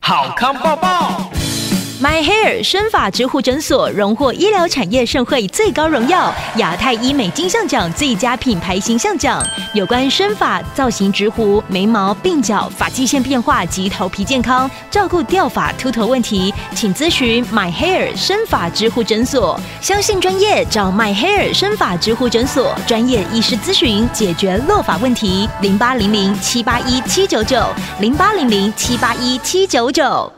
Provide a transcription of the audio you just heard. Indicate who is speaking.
Speaker 1: 好康抱抱。
Speaker 2: My Hair 生发植护诊所荣获医疗产业盛会最高荣耀亚太医美金像奖最佳品牌形象奖。有关生发、造型、直胡、眉毛、鬓角、发际线变化及头皮健康，照顾掉发、秃头问题，请咨询 My Hair 生发植护诊所。相信专业，找 My Hair 生发植护诊所，专业医师咨询，解决落发问题。零八零零七八一七九九，零八零零七八一七九九。